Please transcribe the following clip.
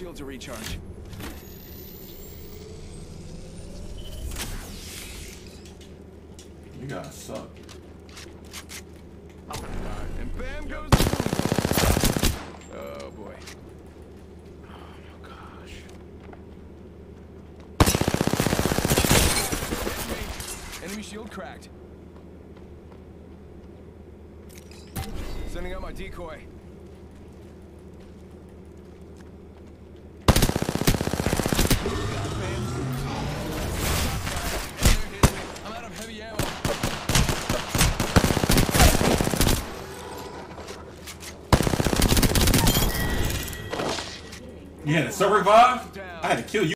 shield to recharge. You guys suck. And bam goes the. Oh boy. Oh my gosh. Enemy shield cracked. Sending out my decoy. You had server revive? I had to kill you.